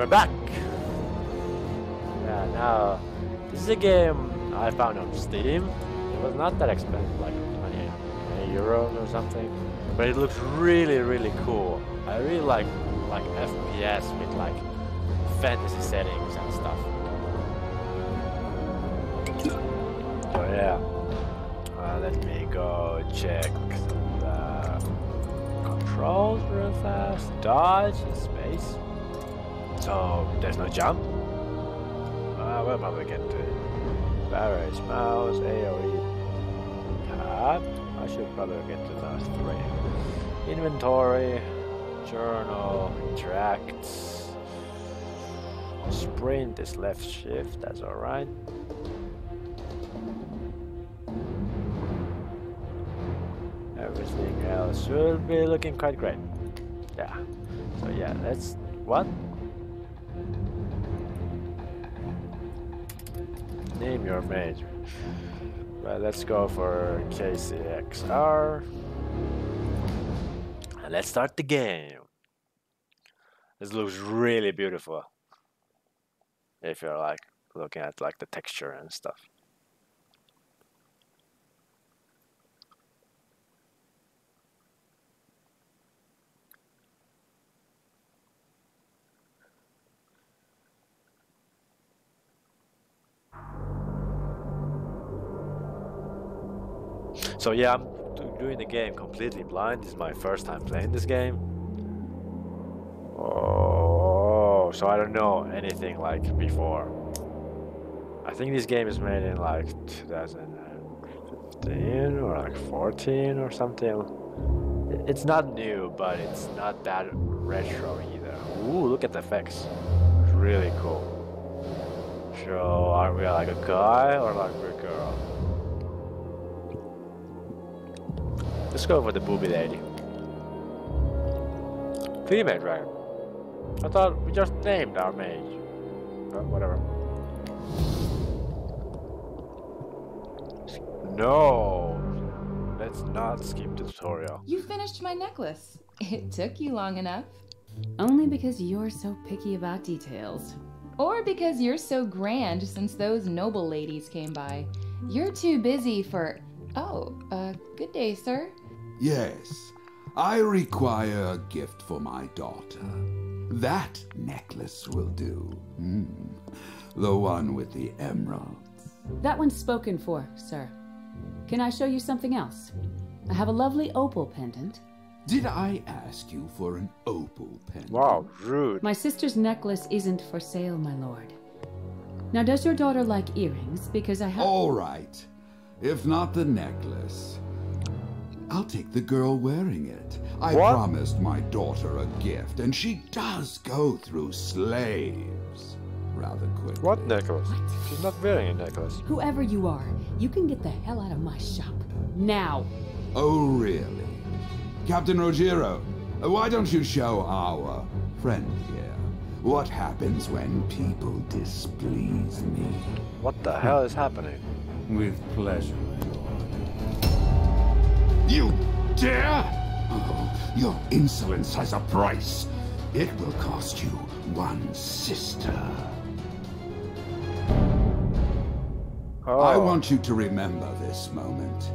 We're back! Yeah, now, this is a game I found on Steam. It was not that expensive, like 20, 20 euros or something. But it looks really, really cool. I really like like FPS with like fantasy settings and stuff. So yeah, uh, let me go check the controls real fast. Dodge space. So there's no jump. Uh, we'll probably get to it. Barrage, mouse, AOE, tab. I should probably get to those three. Inventory, journal, interact. Sprint is left shift, that's alright. Everything else should be looking quite great. Yeah. So yeah, let's what? Name your mage. Well, let's go for KCXR. And let's start the game. This looks really beautiful. If you're like looking at like the texture and stuff. So yeah, I'm doing the game completely blind. This is my first time playing this game. Oh, so I don't know anything like before. I think this game is made in like 2015 or like 14 or something. It's not new, but it's not that retro either. Ooh, look at the effects. Really cool. So, are we like a guy or like a girl? Let's go for the booby lady. Female dragon. I thought we just named our mage. But whatever. No! Let's not skip the tutorial. You finished my necklace. It took you long enough. Only because you're so picky about details. Or because you're so grand since those noble ladies came by. You're too busy for. Oh, uh, good day, sir. Yes, I require a gift for my daughter. That necklace will do. Hmm. The one with the emeralds. That one's spoken for, sir. Can I show you something else? I have a lovely opal pendant. Did I ask you for an opal pendant? Wow, rude. My sister's necklace isn't for sale, my lord. Now, does your daughter like earrings? Because I have. All right. If not the necklace, I'll take the girl wearing it. I What? promised my daughter a gift, and she does go through slaves rather quickly. What necklace? She's not wearing a necklace. Whoever you are, you can get the hell out of my shop. Now! Oh, really? Captain Rogero, uh, why don't you show our friend here what happens when people displease me? What the hell is happening? With pleasure, lord. You dare? Oh, your insolence has a price. It will cost you one sister. Oh, I want you to remember this moment.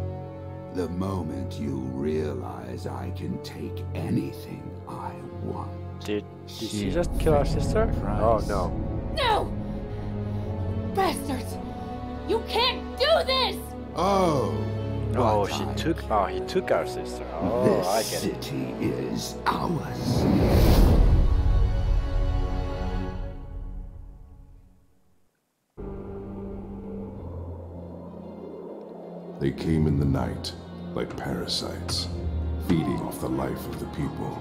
The moment you realize I can take anything I want. Did, did she just kill our sister? Oh no. No! Bastards! You can't do this! Oh. Oh, but she I took. Oh, he took our sister. Oh, this I get city is ours. They came in the night, like parasites, feeding off the life of the people.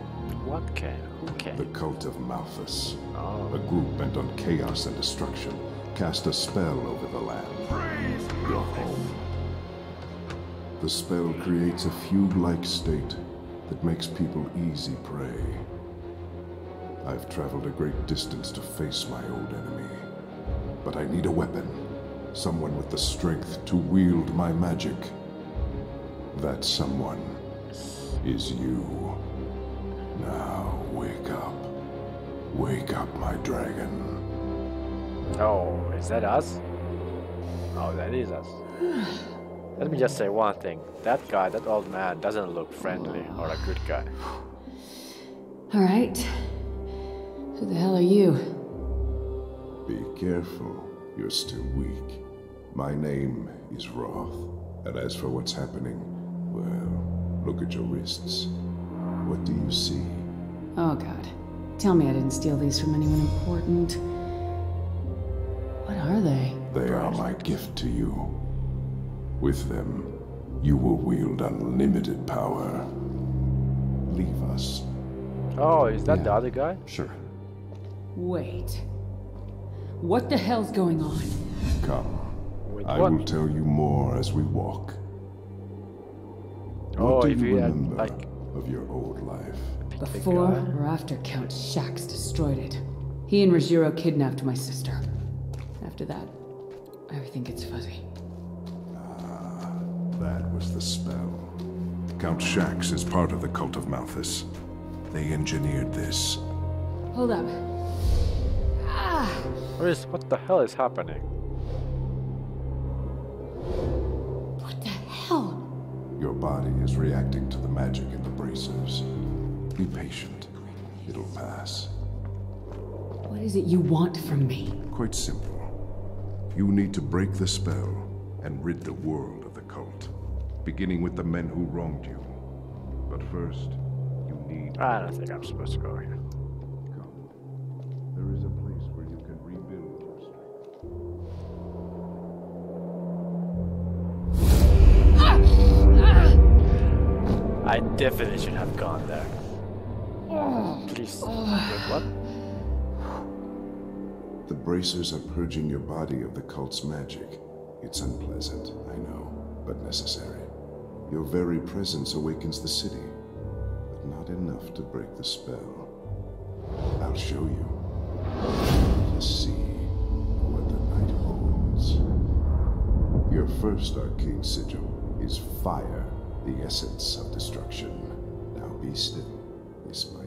What came? Who The cult of Malthus, Oh. a group bent on chaos and destruction, cast a spell over the land. Your home. The spell creates a fugue-like state that makes people easy prey. I've traveled a great distance to face my old enemy, but I need a weapon, someone with the strength to wield my magic. That someone is you. Now wake up. Wake up, my dragon. Oh, is that us? Oh, that is us. Let me just say one thing. That guy, that old man, doesn't look friendly or a good guy. Alright. Who the hell are you? Be careful. You're still weak. My name is Roth. And as for what's happening, well, look at your wrists. What do you see? Oh god. Tell me I didn't steal these from anyone important. What are they? They are my gift to you. With them, you will wield unlimited power. Leave us. Oh, is that the other guy? Sure. Wait. What the hell's going on? Come. With I what? will tell you more as we walk. Oh, what do if you you had, remember like- of your old life? Before or after Count Shax destroyed it. He and Rogiro kidnapped my sister. After that, everything gets fuzzy. Ah, that was the spell. Count Shax is part of the cult of Malthus. They engineered this. Hold up. Ah! What is? What the hell is happening? What the hell? Your body is reacting to the magic in the bracers. Be patient. It'll pass. What is it you want from me? Quite simple. You need to break the spell and rid the world of the cult, beginning with the men who wronged you. But first, you need. Ah, I don't think I'm supposed to go here. Come. There is a place where you can rebuild your strength. I definitely should have gone there. Please. Wait, what? The bracers are purging your body of the cult's magic. It's unpleasant, I know, but necessary. Your very presence awakens the city, but not enough to break the spell. I'll show you. Just see what the night holds. Your first arcane sigil is fire, the essence of destruction. Now be still. This might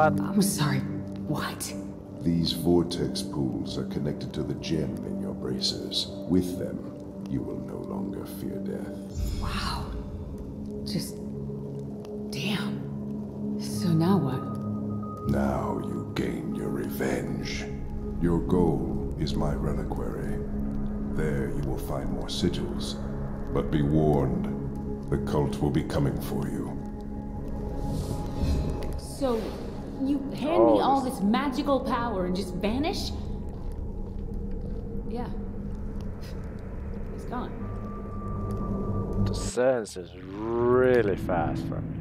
What? I'm sorry. What? These vortex pools are connected to the gem in your bracers. With them, you will no longer fear death. Wow. Just. Damn. So now what? Now you gain your revenge. Your goal is my reliquary. There you will find more sigils. But be warned, the cult will be coming for you. So, you hand Oh, me all this- this magical power and just vanish? Yeah. He's gone. The sense is really fast for me.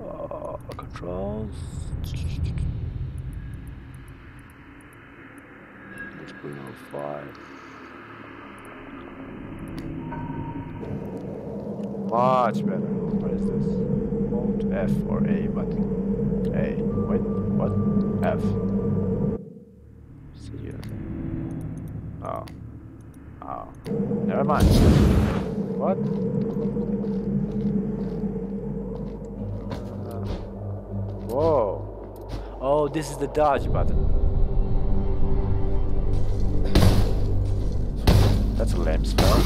Oh, controls. Let's on five. Much better. What is this? Hold F or A button. A. Wait, what? F. See you. Oh. Oh. Never mind. What? Uh, whoa. Oh, this is the dodge button. That's a lame spell.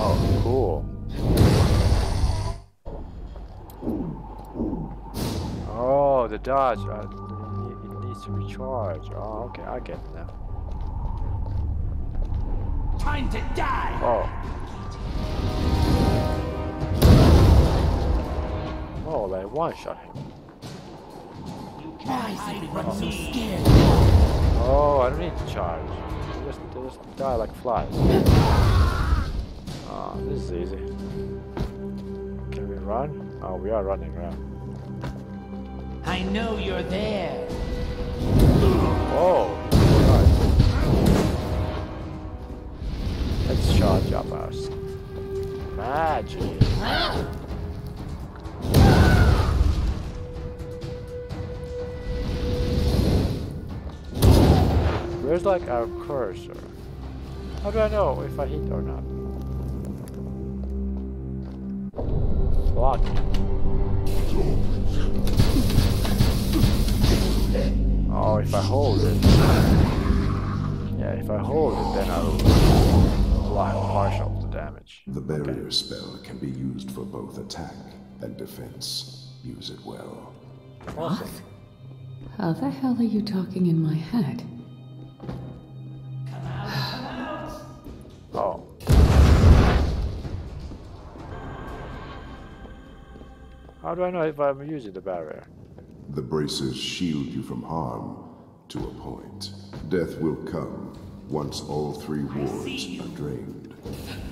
Oh, cool. Dodge. Uh, it, it needs to recharge. Oh, okay, I get it now. Time to die! Oh. Oh, like one shot him. Why is everyone so scared? Oh, I don't need to charge. They just, they just die like flies. Oh, this is easy. Can we run? Oh, we are running around. I know you're there. Oh. Let's charge up ours. magic. Where's like our cursor? How do I know if I hit or not? Block. Oh, if I hold it. Yeah, if I hold it, then I'll block partial the damage. The barrier spell can be used for both attack and defense. Use it well. Awesome. How the hell are you talking in my head? How do I know if I'm using the barrier? The bracers shield you from harm to a point. Death will come once all three wards are drained.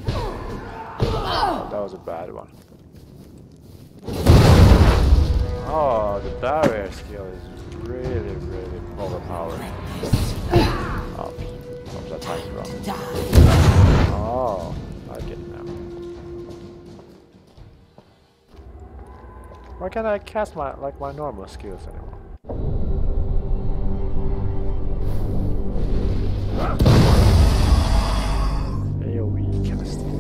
Oh, that was a bad one. Oh, the barrier skill is really, really overpowered. Oh, oops, I timed it wrong. Oh, I get Why can't I cast my like my normal skills anymore? AoE casting.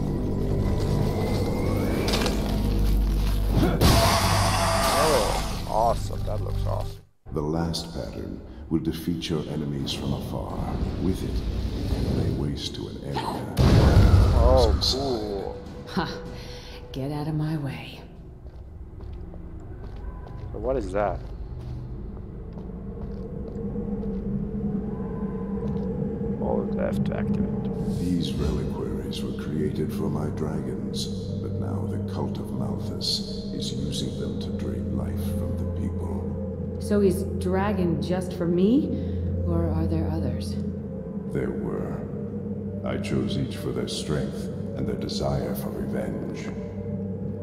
Oh, awesome. That looks awesome. The last pattern will defeat your enemies from afar. With it, lay waste to an area. Oh, cool. Ha! Get out of my way. So what is that? Hold F to activate. These reliquaries were created for my dragons, but now the cult of Malthus is using them to drain life from the people. So he's dragon just for me? Or are there others? There were. I chose each for their strength and their desire for revenge.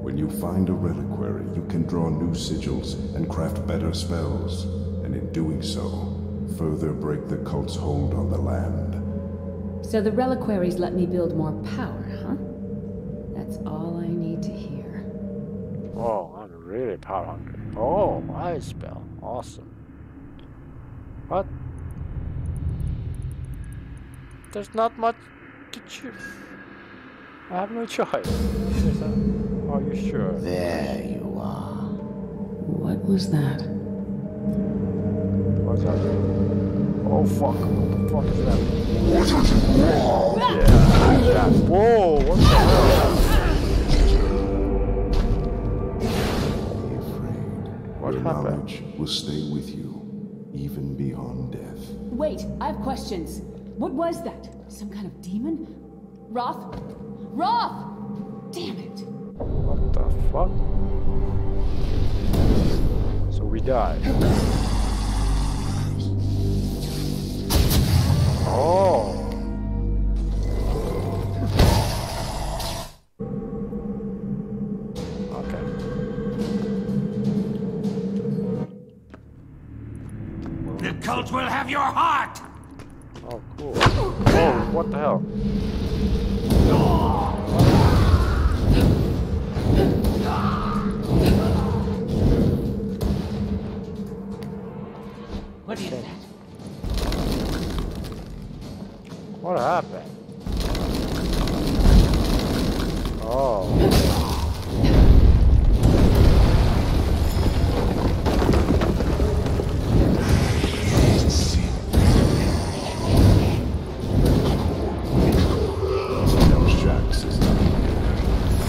When you find a reliquary, you can draw new sigils and craft better spells, and in doing so, further break the cult's hold on the land. So the reliquaries let me build more power, huh? That's all I need to hear. Oh, I'm really power hungry. Oh, my spell. Awesome. What? There's not much to choose. I have no choice. There's a- Are you sure? There you are. What was that? What's that? Oh fuck. What the fuck is that? Yeah, yeah. Whoa, what the hell? Be afraid. What Your happened? knowledge will stay with you, even beyond death. Wait, I have questions. What was that? Some kind of demon? Roth? Roth! Damn it! What the fuck? So we died. Oh. Okay. The cult will have your heart! Oh, cool. Oh, what the hell? What is that? What happened? Oh. Shax is not here,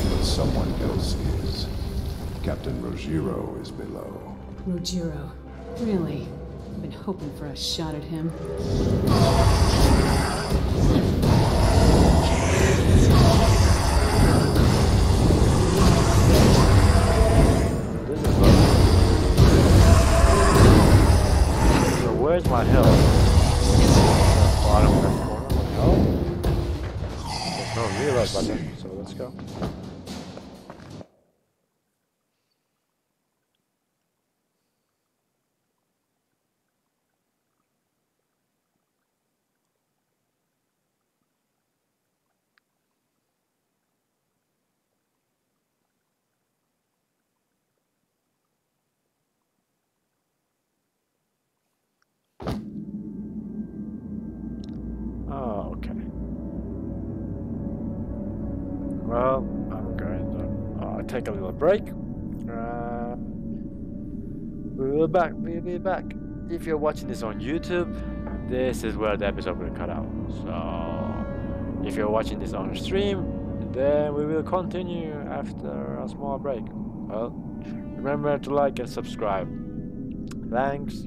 but someone else is. Captain Rogiro is below. Rojiro. Really? Been hoping for a shot at him. So where's my health? Bottom left corner. No. There's no reload button, so let's go. Well, I'm going to uh, take a little break. Uh, we'll be back. We'll be back. If you're watching this on YouTube, this is where the episode will cut out. So, if you're watching this on stream, then we will continue after a small break. Well, remember to like and subscribe. Thanks.